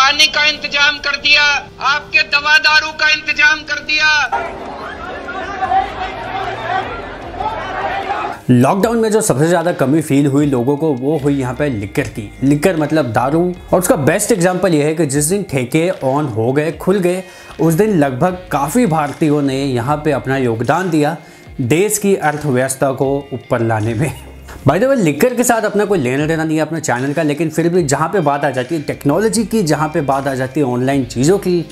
पानी का इंतज़ाम कर दिया, आपके दवा दारू का इंतज़ाम कर दिया। लॉकडाउन में जो सबसे ज़्यादा कमी फील हुई लोगों को, वो हुई यहाँ पे लिकर की। लिकर मतलब दारू। और उसका बेस्ट एग्जांपल ये है कि जिस दिन ठेके ऑन हो गए, खुल गए, उस दिन लगभग काफ़ी भारतीयों ने यहाँ पे अपना योगदान दिया देश की अर्थव्यवस्था को ऊपर लाने में। भाई द लिकर के साथ अपना कोई लेना देना नहीं है अपने चैनल का, लेकिन फिर भी जहाँ पे बात आ जाती है टेक्नोलॉजी की जहाँ पे बात आ जाती है ऑनलाइन चीज़ों की,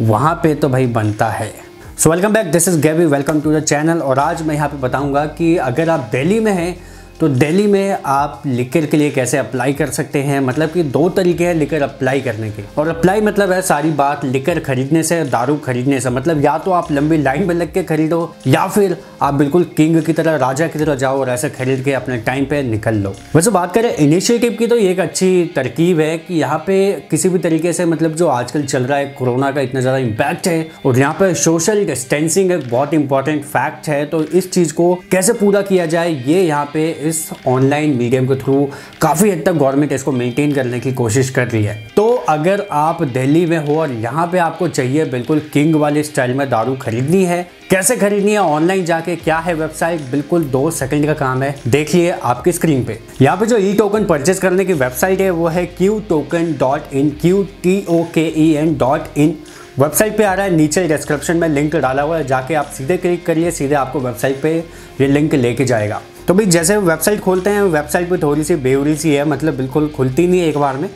वहाँ पे तो भाई बनता है। So welcome back this is Gavy welcome to the channel और आज मैं यहाँ पे बताऊँगा कि अगर आप दिल्ली में हैं तो दिल्ली में आप लिकर के लिए कैसे अप्लाई कर सकते हैं? मतलब कि दो तरीके हैं लिकर अप्लाई करने के। और अप्लाई मतलब है सारी बात लिकर खरीदने से, दारू खरीदने से। मतलब या तो आप लंबी लाइन में लग के खरीदो, या फिर आप बिल्कुल किंग की तरह, राजा की तरह जाओ और ऐसे खरीद के अपने टाइम पे निकल लो। वैसे बात करें इनिशिएटिव की तो ये एक अच्छी तरकीब है कि यहाँ पे किसी भी तरीके से मतलब जो आजकल चल रहा है, कोरोना का इतना ज़्यादा इम्पैक्ट है, और यहाँ पे सोशल डिस्टेंसिंग एक बहुत इंपॉर्टेंट फैक्ट है। तो इस चीज़ को कैसे पूरा किया जाए, ये यहाँ पे इस ऑनलाइन मीडियम के थ्रू काफ़ी हद तक गवर्नमेंट इसको मेंटेन करने की कोशिश कर रही है। तो अगर आप दिल्ली में हो और यहाँ पे आपको चाहिए बिल्कुल किंग वाले स्टाइल में दारू खरीदनी है, कैसे खरीदनी है, ऑनलाइन जाके क्या है वेबसाइट, बिल्कुल दो सेकंड का काम है। देखिए आपकी स्क्रीन पे। यहाँ पे जो ई टोकन परचेज करने की वेबसाइट है, वो है Q token dot in Q T O K E N dot in website पे आ रहा है, नीचे डिस्क्रिप्शन में लिंक डाला हुआ है, जाके आप सीधे क्लिक करिए, सीधे आपको वेबसाइट पे ये लिंक लेके जाएगा। तो भाई जैसे वेबसाइट खोलते हैं वेबसाइट भी थोड़ी सी बेवरी सी है मतलब बिल्कुल खुलती नहीं है एक बार में।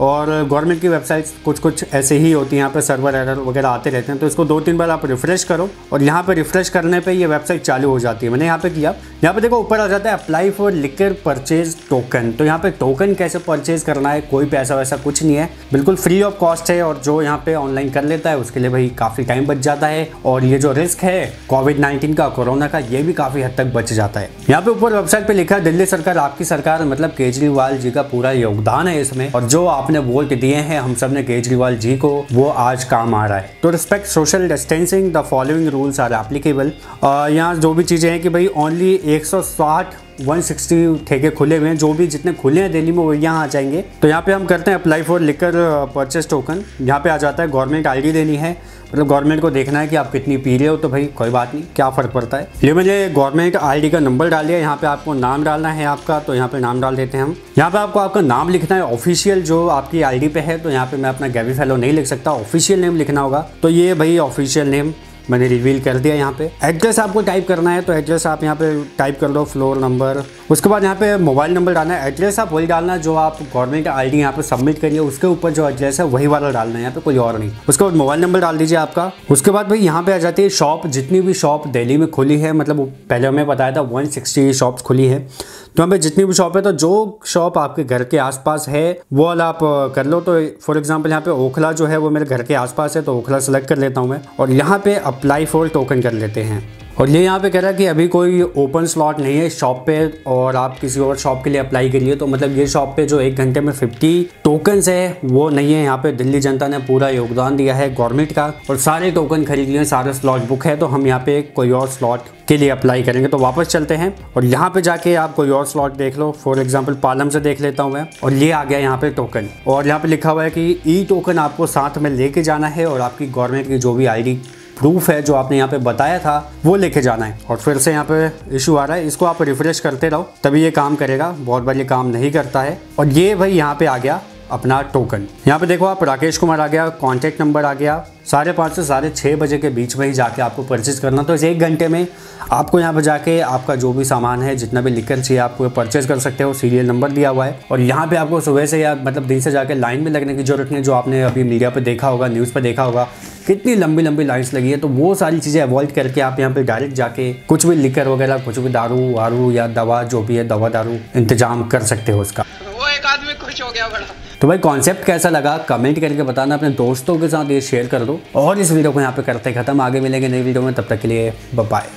और गवर्नमेंट की वेबसाइट्स कुछ कुछ ऐसे ही होती हैं, यहाँ पे सर्वर एरर वगैरह आते रहते हैं तो इसको दो तीन बार आप रिफ्रेश करो और यहाँ पे रिफ्रेश करने पे ये वेबसाइट चालू हो जाती है। मैंने यहाँ पे किया। यहाँ पे देखो ऊपर आ जाता है apply for liquor purchase token तो यहाँ पे टोकन कैसे परचेज करना है, कोई पैसा वैसा कुछ नहीं है। बिल्कुल फ्री ऑफ़ कॉस्ट है और जो यहाँ पे ऑनलाइन कर लेता है, उसके लिए भाई काफ़ी टाइम बच जाता है। और ये जो रिस्क है कोविड नाइन्टीन का कोरोना का, ये भी काफ़ी हद तक बच जाता है। यहाँ पे ऊपर वेबसाइट पे लिखा है, दिल्ली सरकार, आपकी सरकार मतलब केजरीवाल जी का पूरा योगदान है इसमें। और जो आपने वोट दिए हैं हम सबने केजरीवाल जी को, वो आज काम आ रहा है। तो respect social distancing the following rules are applicable यहाँ जो भी चीज़ें हैं कि भाई ओनली 160 160 ठेके खुले हुए हैं। जो भी जितने खुले हैं दिल्ली में, वो यहाँ आ जाएँगे। तो यहाँ पे हम करते हैं apply for liquor purchase token यहाँ पे आ जाता है गवर्नमेंट आईडी देनी है। मतलब गवर्नमेंट को देखना है कि आप कितनी पी रहे हो तो भाई कोई बात नहीं, क्या फ़र्क पड़ता है। ये मैंने गवर्नमेंट आईडी का नंबर डाल दिया। यहाँ पे आपको नाम डालना है आपका तो यहाँ पे नाम डाल देते हैं हम। यहाँ पे आपको आपका नाम लिखना है ऑफिशियल जो आपकी आईडी पे है तो यहाँ पे मैं अपना गैवी फेलो नहीं लिख सकता ऑफिशियल नेम लिखना होगा। तो ये भाई ऑफिशियल नेम मैंने रिवील कर दिया यहाँ पे। एड्रेस आपको टाइप करना है तो एड्रेस आप यहाँ पे टाइप कर दो फ्लोर नंबर उसके बाद यहाँ पे मोबाइल नंबर डालना है। एड्रेस आप वही डालना जो आप गवर्नमेंट आई डी यहाँ पे सबमिट करिए। उसके ऊपर जो एड्रेस है, वही वाला डालना है। यहाँ पे कोई और नहीं। उसके बाद मोबाइल नंबर डाल दीजिए आपका। उसके बाद भाई यहाँ पे आ जाती है शॉप जितनी भी शॉप दिल्ली में खुली है मतलब पहले हमें बताया था वन शॉप्स खुली है। तो यहाँ पे जितनी भी शॉप है तो जो शॉप आपके घर के आसपास है, वो आप कर लो। तो फॉर एग्जांपल यहाँ पे ओखला जो है, वो मेरे घर के आसपास है तो ओखला सेलेक्ट कर लेता हूँ मैं। और यहाँ पे अप्लाई फॉर टोकन कर लेते हैं। और ये यहाँ पे कह रहा है कि अभी कोई ओपन स्लॉट नहीं है शॉप पे और आप किसी और शॉप के लिए अप्लाई करिए। तो मतलब ये शॉप पे जो एक घंटे में 50 टोकन्स है, वो नहीं है। यहाँ पे दिल्ली जनता ने पूरा योगदान दिया है गवर्नमेंट का और सारे टोकन खरीद लिए, सारे स्लॉट बुक है। तो हम यहाँ पे कोई और स्लॉट के लिए अप्लाई करेंगे। तो वापस चलते हैं और यहाँ पे जाके आप कोई और स्लॉट देख लो। फॉर एग्ज़ाम्पल पालम से देख लेता हूँ मैं और ये आ गया यहाँ पे टोकन और यहाँ पे लिखा हुआ है कि ई टोकन आपको साथ में लेके जाना है और आपकी गवर्नमेंट की जो भी आईडी प्रूफ है जो आपने यहाँ पे बताया था, वो लेके जाना है। और फिर से यहाँ पे इशू आ रहा है, इसको आप रिफ्रेश करते रहो, तभी ये काम करेगा, बहुत बार ये काम नहीं करता है। और ये भाई यहाँ पे आ गया अपना टोकन यहाँ पे देखो आप, राकेश कुमार आ गया कॉन्टैक्ट नंबर आ गया, साढ़े पाँच से साढ़े छः बजे के बीच में ही जाके आपको परचेज़ करना। तो इस एक घंटे में आपको यहाँ पर जाके आपका जो भी सामान है, जितना भी लिकर चाहिए आपको परचेज़ कर सकते हो। सीरियल नंबर दिया हुआ है। और यहाँ पे आपको सुबह से या मतलब दिन से जाके लाइन में लगने की ज़रूरत नहीं है जो आपने अभी मीडिया पर देखा होगा न्यूज़ पर देखा होगा। कितनी लंबी लंबी लाइन्स लगी है तो वो सारी चीज़ें अवॉइड करके आप यहाँ पे डायरेक्ट जाके कुछ भी लिकर वगैरह कुछ भी दारू वारू या दवा जो भी है दवा दारू इंतज़ाम कर सकते हो उसका। वो एक आदमी खुश हो गया बड़ा। तो भाई कॉन्सेप्ट कैसा लगा? कमेंट करके बताना अपने दोस्तों के साथ ये शेयर कर दो और इस वीडियो को यहाँ पे करते खत्म। आगे मिलेंगे नई वीडियो में तब तक के लिए बाय